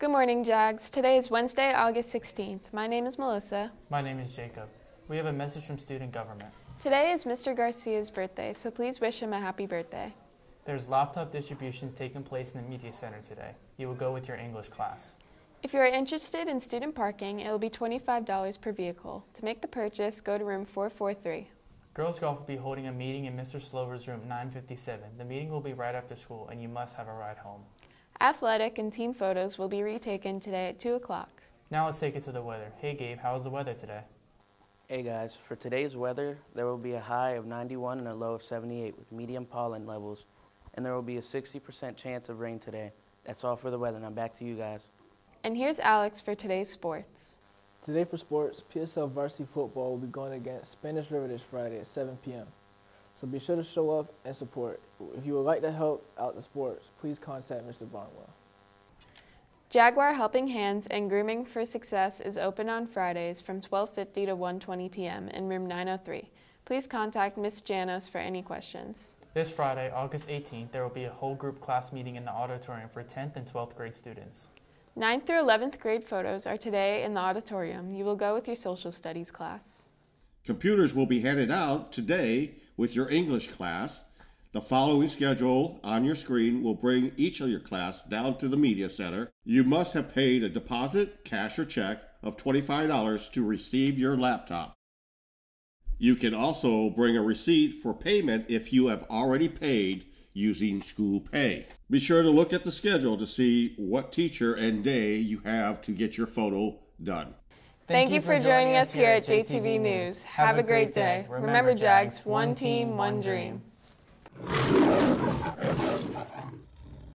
Good morning, Jags. Today is Wednesday, August 16th. My name is Melissa. My name is Jacob. We have a message from student government. Today is Mr. Garcia's birthday, so please wish him a happy birthday. There's laptop distributions taking place in the media center today. You will go with your English class. If you are interested in student parking, it will be $25 per vehicle. To make the purchase, go to room 443. Girls Golf will be holding a meeting in Mr. Slover's room 957. The meeting will be right after school, and you must have a ride home. Athletic and team photos will be retaken today at 2 o'clock. Now let's take it to the weather. Hey Gabe, how's the weather today? Hey guys, for today's weather, there will be a high of 91 and a low of 78 with medium pollen levels, and there will be a 60% chance of rain today. That's all for the weather. Now back to you guys. And here's Alex for today's sports. Today for sports, PSL varsity football will be going against Spanish River this Friday at 7 p.m. So be sure to show up and support. If you would like to help out the sports, please contact Mr. Barnwell. Jaguar Helping Hands and Grooming for Success is open on Fridays from 12:50 to 1:20 p.m. in room 903. Please contact Ms. Janos for any questions. This Friday, August 18th, there will be a whole group class meeting in the auditorium for 10th and 12th grade students. 9th through 11th grade photos are today in the auditorium. You will go with your social studies class. Computers will be handed out today with your English class. The following schedule on your screen will bring each of your class down to the media center. You must have paid a deposit, cash or check of $25 to receive your laptop. You can also bring a receipt for payment if you have already paid using School Pay. Be sure to look at the schedule to see what teacher and day you have to get your photo done. Thank, Thank you, you for joining us here at JTV, News. Have, Have a great day. day. Remember, Remember Jags, one team, one dream.